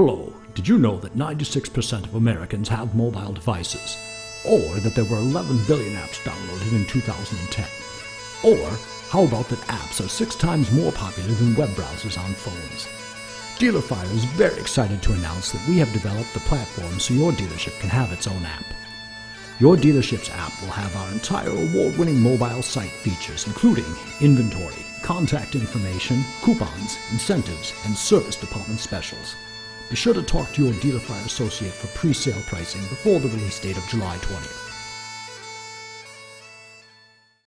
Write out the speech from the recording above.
Hello, did you know that 96% of Americans have mobile devices? Or that there were 11 billion apps downloaded in 2010? Or how about that apps are six times more popular than web browsers on phones? DealerFire is very excited to announce that we have developed the platform so your dealership can have its own app. Your dealership's app will have our entire award-winning mobile site features, including inventory, contact information, coupons, incentives, and service department specials. Be sure to talk to your DealerFire associate for pre-sale pricing before the release date of July 20th.